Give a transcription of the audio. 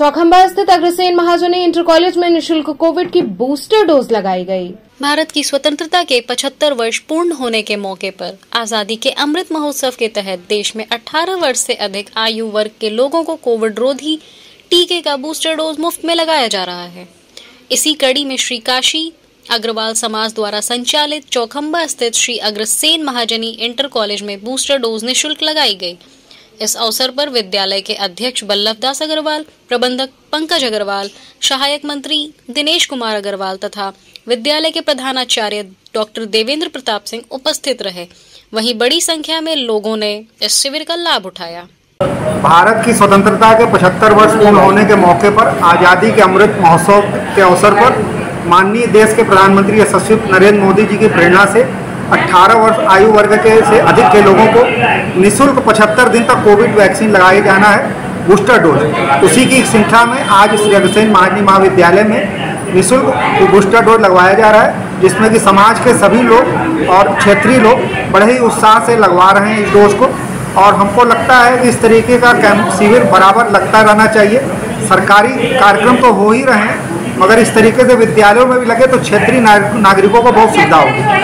चौखंबा स्थित Agrasen Mahajani inter college में निशुल्क कोविड की बूस्टर डोज लगाई गई। भारत की स्वतंत्रता के 75 वर्ष पूर्ण होने के मौके पर आज़ादी के अमृत महोत्सव के तहत देश में 18 वर्ष से अधिक आयु वर्ग के लोगों को कोविड रोधी टीके का बूस्टर डोज मुफ़्त में लगाया जा रहा है। इसी कड़ी में श्री काशी अग्रवाल समाज द्वारा संचालित चौखंबा स्थित श्री अग्रसेन महाजनी इंटर कॉलेज में बूस्टर डोज निःशुल्क लगाई गई। इस अवसर पर विद्यालय के अध्यक्ष बल्लभ दास अग्रवाल, प्रबंधक पंकज अग्रवाल, सहायक मंत्री दिनेश कुमार अग्रवाल तथा विद्यालय के प्रधानाचार्य डॉक्टर देवेंद्र प्रताप सिंह उपस्थित रहे। वहीं बड़ी संख्या में लोगों ने इस शिविर का लाभ उठाया। भारत की स्वतंत्रता के 75 वर्ष पूर्ण होने के मौके पर आज़ादी के अमृत महोत्सव के अवसर पर माननीय देश के प्रधानमंत्री यशस्वी नरेंद्र मोदी जी की प्रेरणा से 18 वर्ष आयु वर्ग के से अधिक के लोगों को निशुल्क 75 दिन तक कोविड वैक्सीन लगाया जाना है, बूस्टर डोज। उसी की श्रृंखला में आज श्री अग्रसेन महाजनी महाविद्यालय में निःशुल्क बूस्टर डोज लगवाया जा रहा है, जिसमें कि समाज के सभी लोग और क्षेत्रीय लोग बड़े ही उत्साह से लगवा रहे हैं इस डोज को। और हमको लगता है कि इस तरीके का कैंप शिविर बराबर लगता रहना चाहिए। सरकारी कार्यक्रम तो हो ही रहे हैं, मगर इस तरीके से विद्यालयों में भी लगे तो क्षेत्रीय नागरिकों को बहुत सुविधा होगी।